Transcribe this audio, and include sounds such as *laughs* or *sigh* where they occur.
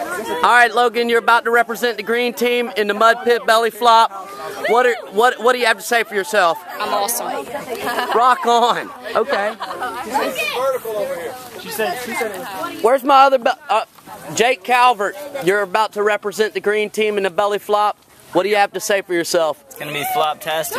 All right, Logan, you're about to represent the green team in the mud pit belly flop. What are, what what do you have to say for yourself? I'm awesome. *laughs* Rock on. Okay. She said, she said Where's my other uh, Jake Calvert? You're about to represent the green team in the belly flop. What do you have to say for yourself? It's gonna be floptastic.